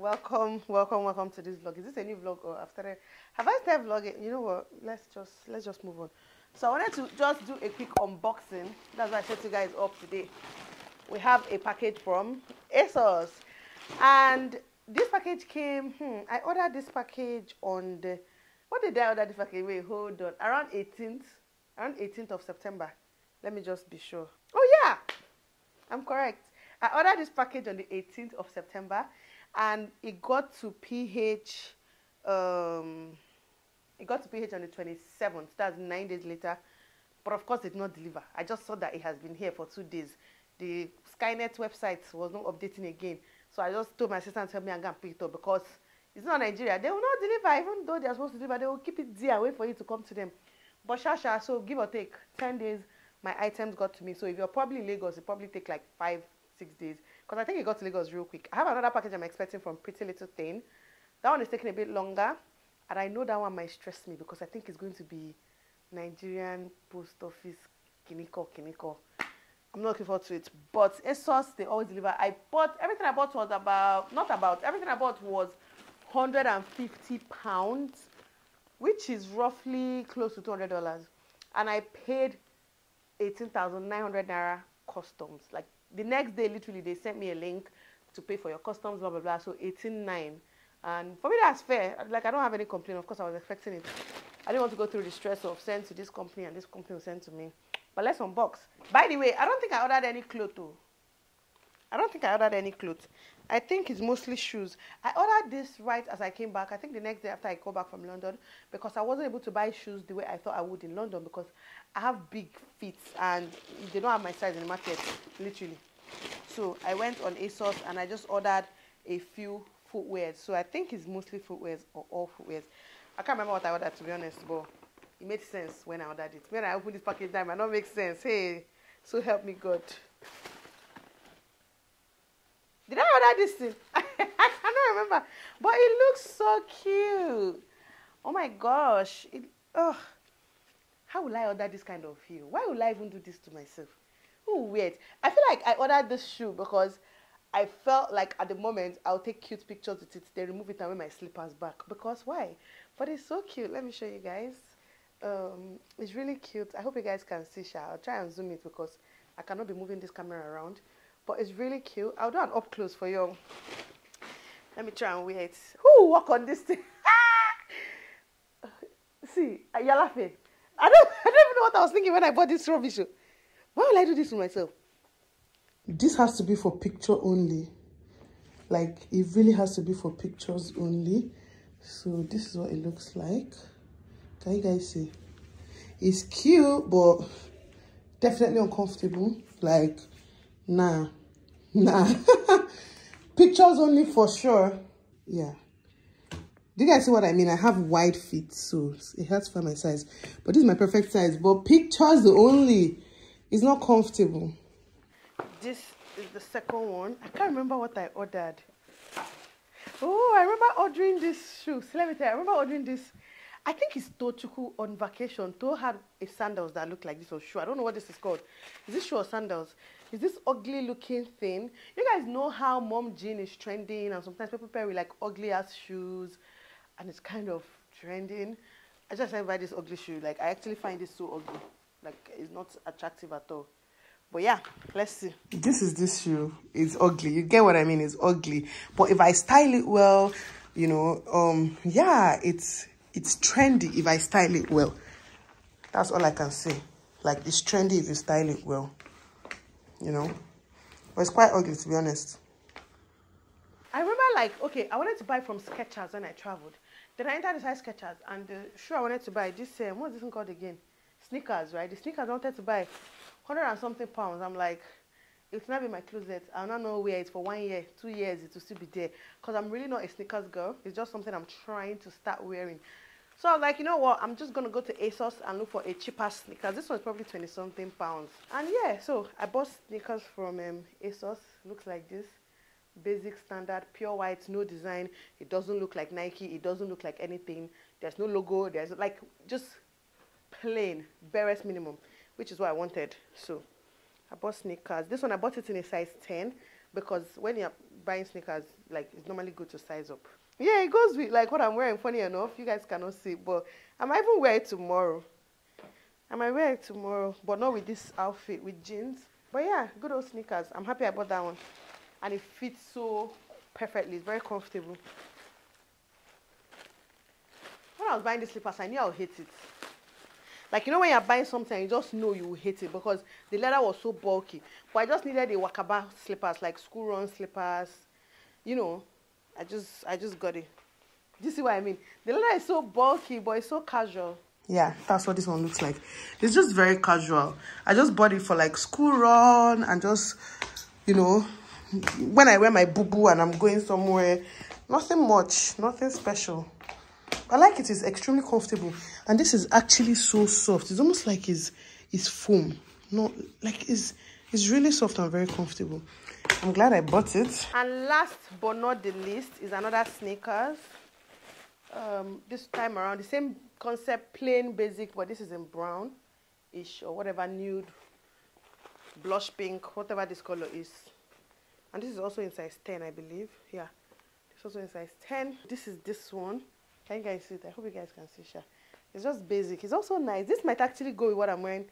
welcome, welcome, welcome to this vlog. Is this a new vlog or after? Have I started vlogging? You know what? Let's just let's just move on. So I wanted to just do a quick unboxing. That's why I set you guys up today. We have a package from ASOS, and this package came. Hmm, I ordered this package on the. What did I order this package? Wait, hold on. Around 18th, around 18th of September. Let me just be sure. Oh yeah, I'm correct. I ordered this package on the 18th of September and it got to PH um it got to PH on the 27th. That's nine days later. But of course, it did not deliver. I just saw that it has been here for two days. The Skynet website was not updating again. So I just told my assistant to help me and go and pick it up because it's not Nigeria. They will not deliver, even though they are supposed to deliver, they will keep it there, wait for you to come to them. But Shasha, so give or take 10 days, my items got to me. So if you're probably in Lagos, it probably take like five, six days. Because I think it got to Lagos real quick. I have another package I'm expecting from Pretty Little Thing. That one is taking a bit longer. And I know that one might stress me because I think it's going to be Nigerian Post Office Kiniko Kiniko. I'm not looking forward to it. But ASOS, they always deliver. I bought, everything I bought was about, not about, everything I bought was 150 pounds, which is roughly close to $200. And I paid 18,900 naira customs. Like the next day, literally, they sent me a link to pay for your customs, blah, blah, blah. So 18.9. And for me, that's fair. Like, I don't have any complaint. Of course, I was expecting it. I didn't want to go through the stress of send to this company and this company will send to me. But let's unbox. By the way, I don't think I ordered any clothes too. I don't think I ordered any clothes. I think it's mostly shoes. I ordered this right as I came back. I think the next day after I go back from London because I wasn't able to buy shoes the way I thought I would in London because I have big feet and they don't have my size in the market, literally. So I went on ASOS and I just ordered a few footwear. So I think it's mostly footwears or all footwears. I can't remember what I ordered to be honest, but it made sense when I ordered it. When I opened this package, that might not make sense. Hey, so help me God. Did I order this thing? I cannot remember. But it looks so cute. Oh my gosh. It, oh, how will I order this kind of heel? Why would I even do this to myself? Oh, weird. I feel like I ordered this shoe because I felt like at the moment I'll take cute pictures with it, They remove it and wear my slippers back. Because why? But it's so cute. Let me show you guys. Um, it's really cute. I hope you guys can see. I'll try and zoom it because I cannot be moving this camera around but it's really cute. I'll do an up close for you. Let me try and wear it. Who walk on this thing? See, you're laughing. I don't, I don't even know what I was thinking when I bought this rubbish. Why will I do this to myself? This has to be for picture only. Like, it really has to be for pictures only. So, this is what it looks like. Can you guys see? It's cute, but definitely uncomfortable. Like, nah. Nah. Pictures only for sure. Yeah. Do you guys see what I mean? I have wide feet, so it hurts for my size. But this is my perfect size. But pictures only. It's not comfortable. This is the second one. I can't remember what I ordered. Oh, I remember ordering this shoe. So let me tell you, I remember ordering this. I think it's Tochukwu on vacation. To had a sandals that look like this or shoe. I don't know what this is called. Is this shoe or sandals? Is this ugly looking thing. You guys know how mom jean is trending and sometimes people pair with like ugly ass shoes and it's kind of trending. I just never buy this ugly shoe. Like I actually find this so ugly. Like it's not attractive at all. But yeah, let's see. This is this shoe. It's ugly. You get what I mean? It's ugly. But if I style it well, you know, um, yeah, it's it's trendy if I style it well. That's all I can say. Like it's trendy if you style it well you know. But it's quite ugly, to be honest. I remember, like, okay, I wanted to buy from Skechers when I traveled. Then I entered size Skechers, and the shoe I wanted to buy, this, um, what's this one called again? Sneakers, right? The sneakers I wanted to buy 100 and something pounds. I'm like, it's not in my closet. I'll not know where it's for one year, two years, it will still be there. Because I'm really not a sneakers girl. It's just something I'm trying to start wearing. So I was like, you know what? I'm just going to go to ASOS and look for a cheaper sneakers. This one's probably 20 something pounds. And yeah, so I bought sneakers from um, ASOS. Looks like this. Basic standard, pure white, no design. It doesn't look like Nike. It doesn't look like anything. There's no logo. There's like just plain, barest minimum, which is what I wanted. So I bought sneakers. This one, I bought it in a size 10 because when you're buying sneakers, like it's normally good to size up. Yeah, it goes with like what I'm wearing. Funny enough, you guys cannot see, but I might even wear it tomorrow. I might wear it tomorrow, but not with this outfit, with jeans. But yeah, good old sneakers. I'm happy I bought that one. And it fits so perfectly. It's very comfortable. When I was buying these slippers, I knew I would hate it. Like, you know, when you're buying something, you just know you will hate it because the leather was so bulky. But I just needed a wakaba slippers, like school run slippers. You know, I just, I just got it. Do you see what I mean? The leather is so bulky, but it's so casual. Yeah that's what this one looks like. It's just very casual. I just bought it for like school run and just you know when i wear my boo boo and i'm going somewhere nothing much nothing special. I like it it's extremely comfortable. And this is actually so soft. It's almost like it's it's foam. Not like it's it's really soft and very comfortable i'm glad i bought it. And last but not the least is another sneakers. Um this time around the same concept plain basic but this is in brown ish or whatever nude blush pink whatever this color is. And this is also in size 10 i believe. Yeah it's also in size 10 this is this one. Can you guys see it? I hope you guys can see sure it's just basic. It's also nice. This might actually go with what i'm wearing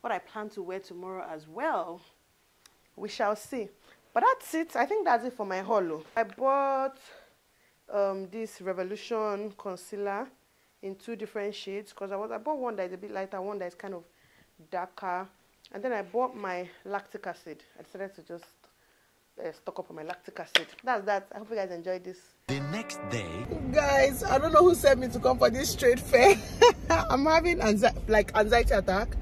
what i plan to wear tomorrow as well we shall see but that's it i think that's it for my haul i bought um, this revolution concealer in two different shades because I was I bought one that is a bit lighter, one that is kind of darker, and then I bought my lactic acid. I decided to just uh, stock up on my lactic acid. That's that. I hope you guys enjoyed this. The next day, guys, I don't know who sent me to come for this trade fair. I'm having anxi like anxiety attack.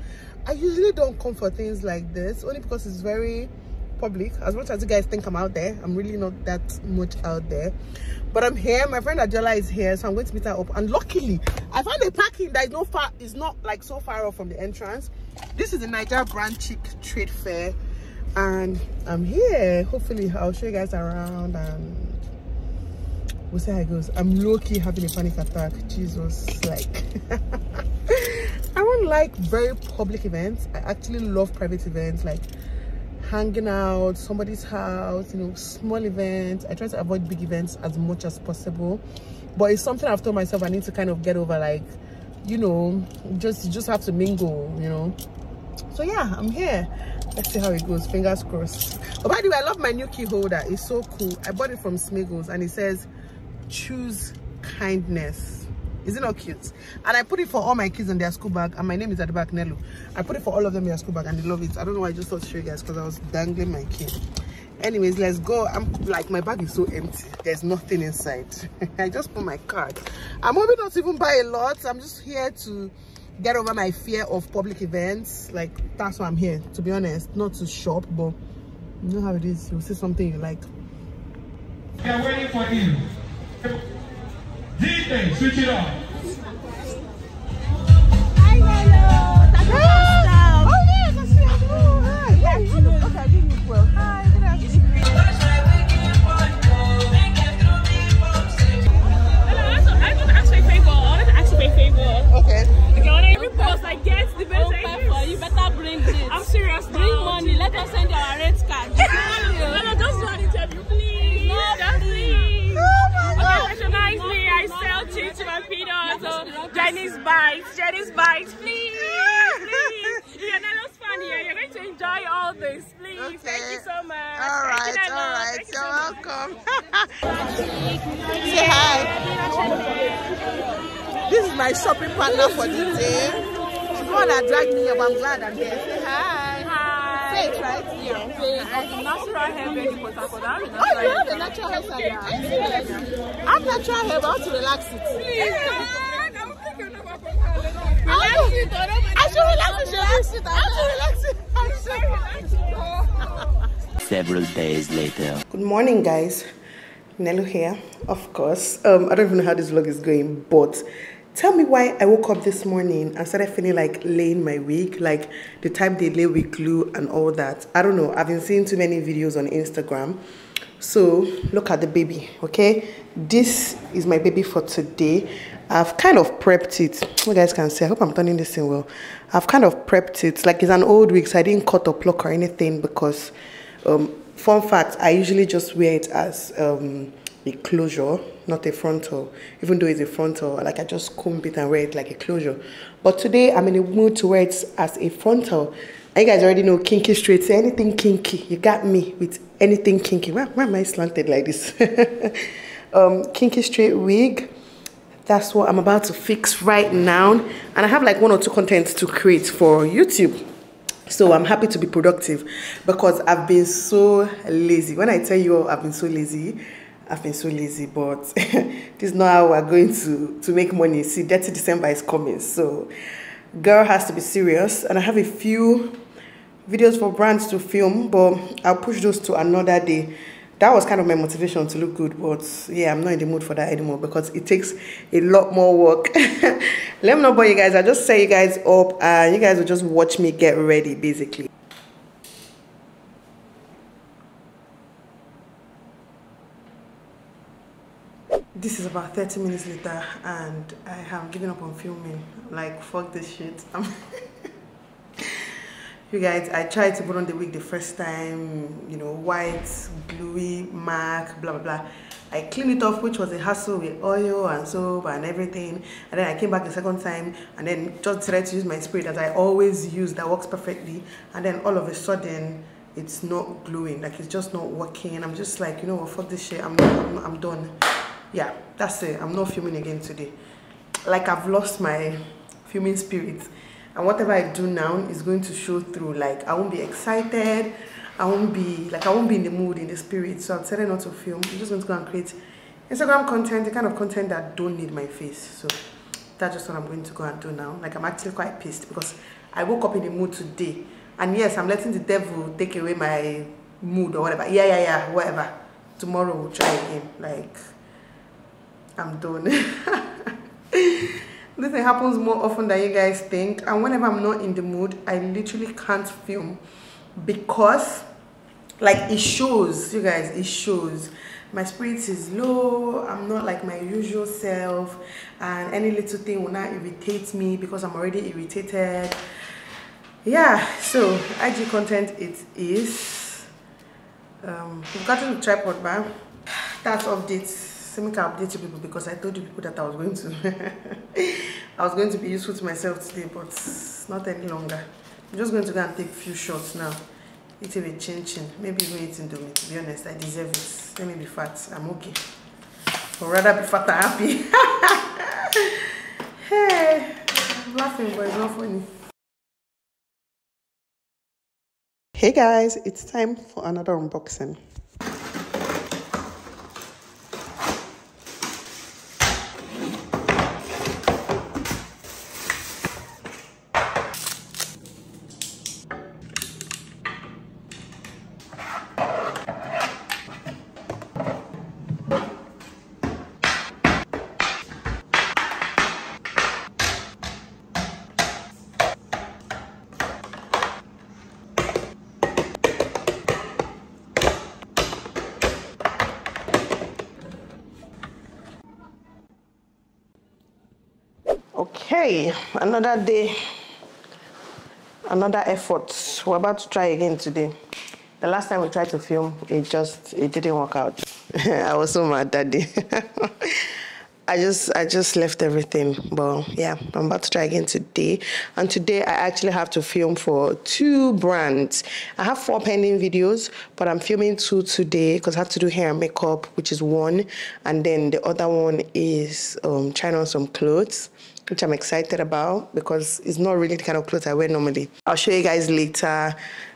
I usually don't come for things like this only because it's very public. As much as you guys think i'm out there i'm really not that much out there. But i'm here. My friend adela is here so i'm going to meet her up. And luckily i found a parking that is not far is not like so far off from the entrance. This is the Naija Brand Chick trade fair. And i'm here. Hopefully i'll show you guys around and we'll see how it goes. I'm low-key having a panic attack. Jesus like i don't like very public events. I actually love private events. Like hanging out somebody's house you know small events. I try to avoid big events as much as possible. But it's something i've told myself i need to kind of get over like you know just just have to mingle you know. So yeah i'm here. Let's see how it goes. Fingers crossed. Oh by the way i love my new key holder. It's so cool. I bought it from smiggles and it says choose kindness is it not cute? And I put it for all my kids in their school bag. And my name is at the back, Nelo. I put it for all of them in their school bag and they love it. I don't know why I just thought to show you guys because I was dangling my kid. Anyways, let's go. I'm like, my bag is so empty. There's nothing inside. I just put my card. I'm hoping not even buy a lot. I'm just here to get over my fear of public events. Like, that's why I'm here, to be honest. Not to shop, but you know how it is. You'll see something you like. They're waiting for you. DJ, switch it on. Hi, hello. That's yes, I see. Hi. Yes. Okay, I didn't look well. Hi, good afternoon. Okay. You better bring this. I'm serious Bring money. Let us send you our rate card. Jenny's bites, Jenny's bites, please. Please. If you're Nelo's fan here, you're going to enjoy all this. Please. Thank you so much. All Thank you, all right. Thank you You're so welcome. Say hi. This is my shopping partner for the day. She's the one that dragged me here, but I'm glad I'm here. Say hi. Hi. Say it right. Yeah. Oh, natural hair, important for that. Oh, you have a natural hair salon. I have natural hair, but I want to relax it. Should I should relax several days later. Good morning, guys. Nelo here, of course. Um, I don't even know how this vlog is going, but tell me why I woke up this morning and started feeling like laying my wig, like the type they lay with glue and all that. I don't know. I've been seeing too many videos on Instagram. So look at the baby, okay? This is my baby for today. I've kind of prepped it. You guys can see. I hope I'm turning this in well. I've kind of prepped it. Like it's an old wig, so I didn't cut or pluck or anything because um, fun fact i usually just wear it as um, a closure not a frontal even though it's a frontal like i just comb it and wear it like a closure but today i'm in a mood to wear it as a frontal and you guys already know kinky straight say anything kinky you got me with anything kinky why, why am i slanted like this um, kinky straight wig that's what i'm about to fix right now. And i have like one or two contents to create for youtube. So i'm happy to be productive because i've been so lazy. When i tell you all i've been so lazy i've been so lazy but this is not how we're going to to make money. See dirty december is coming so girl has to be serious. And i have a few videos for brands to film but i'll push those to another day that was kind of my motivation to look good but yeah i'm not in the mood for that anymore because it takes a lot more work. Let me know about you guys. I just set you guys up and you guys will just watch me get ready basically. This is about 30 minutes later and i have given up on filming. Like fuck this shit you guys i tried to put on the wig the first time you know white gluey mark blah blah blah. I cleaned it off which was a hassle with oil and soap and everything. And then i came back the second time and then just tried to use my spray that i always use that works perfectly. And then all of a sudden it's not gluing. Like it's just not working. I'm just like you know what fuck this shit. I'm I'm, I'm done. Yeah that's it. I'm not filming again today. Like i've lost my filming spirit and whatever I do now is going to show through. Like I won't be excited, I won't be like I won't be in the mood, in the spirit. So I've decided not to film. I'm just going to go and create Instagram content, the kind of content that don't need my face. So that's just what I'm going to go and do now. Like I'm actually quite pissed because I woke up in the mood today. And yes, I'm letting the devil take away my mood or whatever. Yeah, yeah, yeah, whatever. Tomorrow we'll try again. Like I'm done. this happens more often than you guys think and whenever i'm not in the mood i literally can't film because like it shows you guys it shows. My spirit is low i'm not like my usual self and any little thing will not irritate me because i'm already irritated. Yeah so ig content it is um we've gotten the tripod man that's updates let me update you people because I told you people that I was going to I was going to be useful to myself today but not any longer. I'm just going to go and take a few shots now. Eat a chin chin. Maybe even eating me. To be honest, I deserve it. Let me be fat. I'm okay. Or rather be fat and happy. hey, I'm laughing but it's not funny. Hey guys, it's time for another unboxing. Another day, another effort. We're about to try again today. The last time we tried to film, it just it didn't work out. I was so mad that day. I just I just left everything. But yeah, I'm about to try again today. And today I actually have to film for two brands. I have four pending videos, but I'm filming two today because I have to do hair and makeup, which is one. And then the other one is um, trying on some clothes which I'm excited about because it's not really the kind of clothes I wear normally. I'll show you guys later.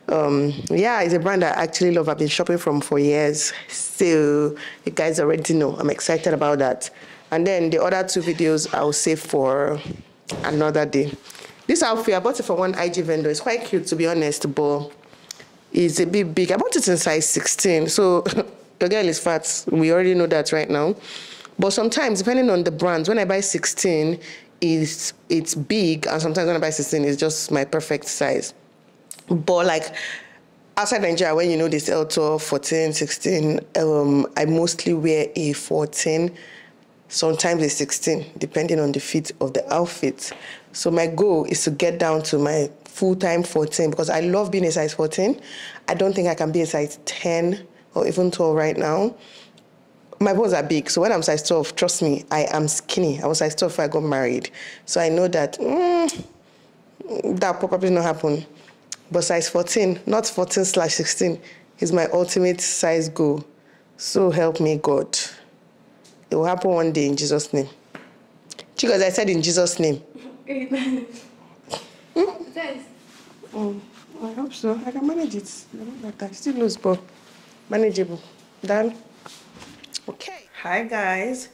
Um, yeah, it's a brand I actually love. I've been shopping from for years. So you guys already know. I'm excited about that. And then the other two videos I'll save for another day. This outfit, I bought it for one IG vendor. It's quite cute to be honest, but it's a bit big. I bought it in size 16. So the girl is fat. We already know that right now. But sometimes, depending on the brands, when I buy 16, is it's big and sometimes when I buy 16 it's just my perfect size. But like outside Nigeria when you know they sell 12, 14, 16, um, I mostly wear a 14 sometimes a 16 depending on the fit of the outfit. So my goal is to get down to my full-time 14 because i love being a size 14 i don't think i can be a size 10 or even 12 right now. My bones are big so when i'm size 12 trust me i am skinny. I was size 12 before i got married. So i know that mm, that probably not happen. But size 14 not 14 slash 16 is my ultimate size goal. So help me god it will happen one day in Jesus' name. Because I said in Jesus' name. Mm, I hope so. I can manage it. I don't like that. Still lose, but manageable. Done. Okay. Hi guys.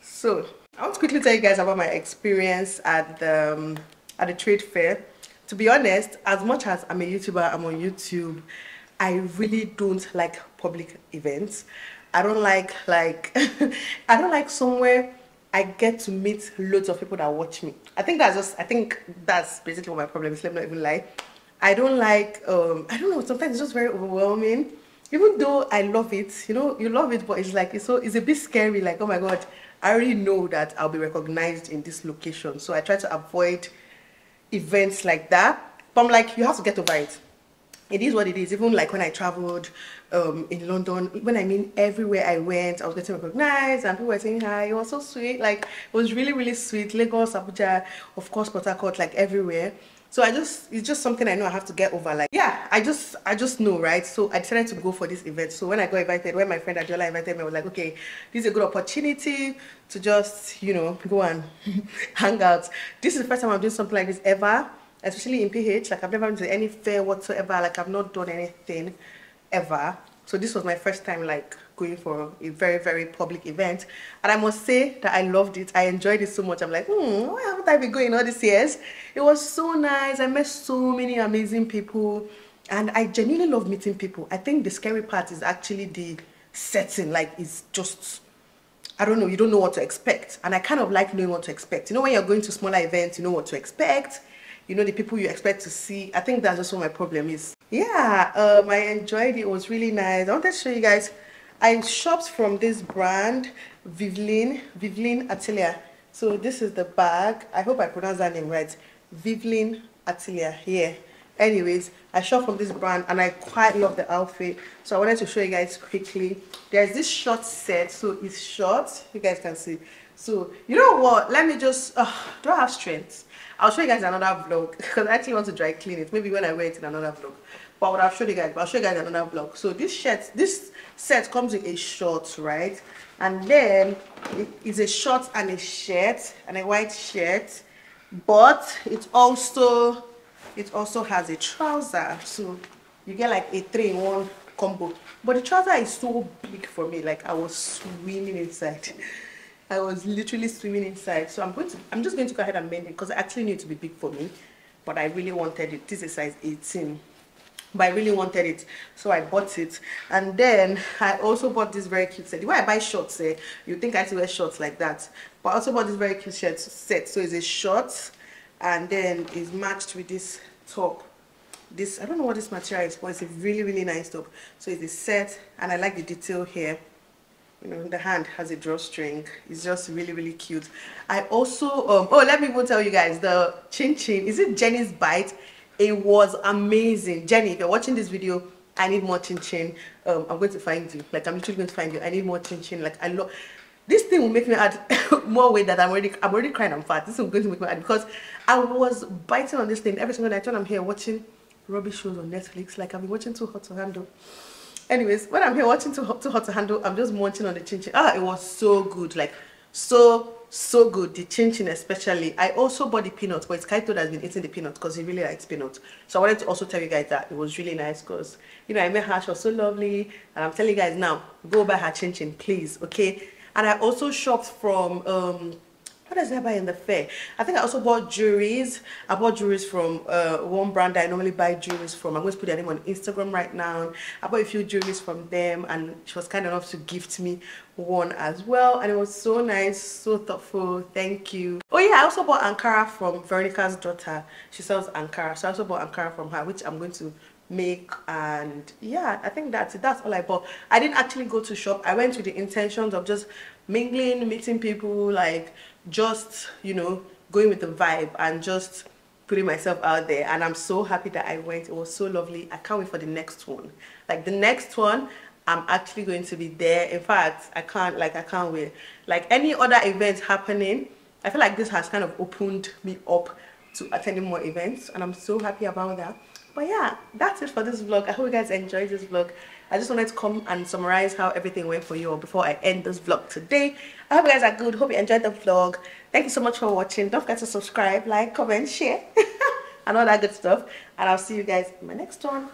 So I want to quickly tell you guys about my experience at the um, at the trade fair. To be honest, as much as I'm a YouTuber, I'm on YouTube. I really don't like public events. I don't like like I don't like somewhere I get to meet loads of people that watch me. I think that's just I think that's basically what my problem is. Let me not even lie. I don't like um I don't know, sometimes it's just very overwhelming. Even though I love it, you know, you love it, but it's like it's so it's a bit scary, like, oh my god, I already know that I'll be recognized in this location. So I try to avoid events like that. But I'm like, you have to get over it it is what it is. Even like when I traveled um, in London, when I mean everywhere I went, I was getting recognized and people were saying hi. It was so sweet. Like it was really, really sweet. Lagos, Abuja, of course, Port Harcourt, like everywhere. So I just, it's just something I know I have to get over. Like, yeah, I just, I just know, right? So I decided to go for this event. So when I got invited, when my friend Adeola invited me, I was like, okay, this is a good opportunity to just, you know, go and hang out. This is the first time I'm doing something like this ever especially in PH. Like I've never been to any fair whatsoever. Like I've not done anything ever. So this was my first time like going for a very, very public event. And I must say that I loved it. I enjoyed it so much. I'm like, hmm, why haven't I been going all these years? It was so nice. I met so many amazing people. And I genuinely love meeting people. I think the scary part is actually the setting. Like it's just I don't know, you don't know what to expect. And I kind of like knowing what to expect. You know, when you're going to smaller events, you know what to expect you know the people you expect to see. I think that's what my problem is. Yeah um i enjoyed it. It was really nice. I wanted to show you guys i shopped from this brand vivlin vivlin atelier. So this is the bag. I hope i pronounced that name right. Vivlin atelier here anyways i shopped from this brand and i quite love the outfit. So i wanted to show you guys quickly. There's this short set. So it's short. You guys can see. So you know what? Let me just uh, do i have strength I'll show you guys another vlog because I actually want to dry clean it. Maybe when I wear it in another vlog. But I would have showed you guys. But I'll show you guys another vlog. So this shirt, this set comes with a short, right? And then it is a short and a shirt and a white shirt. But it also it also has a trouser. So you get like a three-in-one combo. But the trouser is so big for me. Like I was swimming inside. I was literally swimming inside. So I'm going to, I'm just going to go ahead and mend it because I actually need to be big for me. But I really wanted it. This is size 18. But I really wanted it. So I bought it. And then I also bought this very cute set. Way I buy shorts, eh, you think I to wear shorts like that. But I also bought this very cute shirt set. So it's a short and then it's matched with this top this i don't know what this material is but it's a really really nice top so it's a set and i like the detail here you know the hand has a drawstring. It's just really really cute. I also um oh let me even tell you guys the chin chin is it jenny's bite? It was amazing. Jenny if you're watching this video i need more chin chin. Um i'm going to find you. Like i'm literally going to find you. I need more chin chin. Like i love this thing will make me add more weight that i'm already i'm already crying i'm fat. This is going to make me add because i was biting on this thing every single night. When i'm here watching rubbish shows on netflix like i've been watching too hot to handle anyways when i'm here watching too hot, too hot to handle i'm just munching on the chin chin ah it was so good like so so good the chin chin especially. I also bought the peanuts but it's kaito that's been eating the peanuts because he really likes peanuts. So i wanted to also tell you guys that it was really nice because you know i met her she was so lovely. And i'm telling you guys now go buy her chin chin please okay? And i also shopped from um what does I buy in the fair? I think I also bought jewelries. I bought jewelries from uh, one brand I normally buy jewelries from. I'm going to put their name on Instagram right now. I bought a few jewelries from them and she was kind enough to gift me one as well. And it was so nice, so thoughtful. Thank you. Oh yeah, I also bought Ankara from Veronica's daughter. She sells Ankara. So I also bought Ankara from her, which I'm going to make and yeah i think that's it that's all i bought i didn't actually go to shop i went with the intentions of just mingling, meeting people, like just, you know, going with the vibe and just putting myself out there. And I'm so happy that I went. It was so lovely. I can't wait for the next one. Like the next one, I'm actually going to be there. In fact, I can't like I can't wait. Like any other events happening, I feel like this has kind of opened me up to attending more events and I'm so happy about that. But yeah, that's it for this vlog. I hope you guys enjoyed this vlog. I just wanted to come and summarize how everything went for you all before I end this vlog today. I hope you guys are good. Hope you enjoyed the vlog. Thank you so much for watching. Don't forget to subscribe, like, comment, share, and all that good stuff. And I'll see you guys in my next one.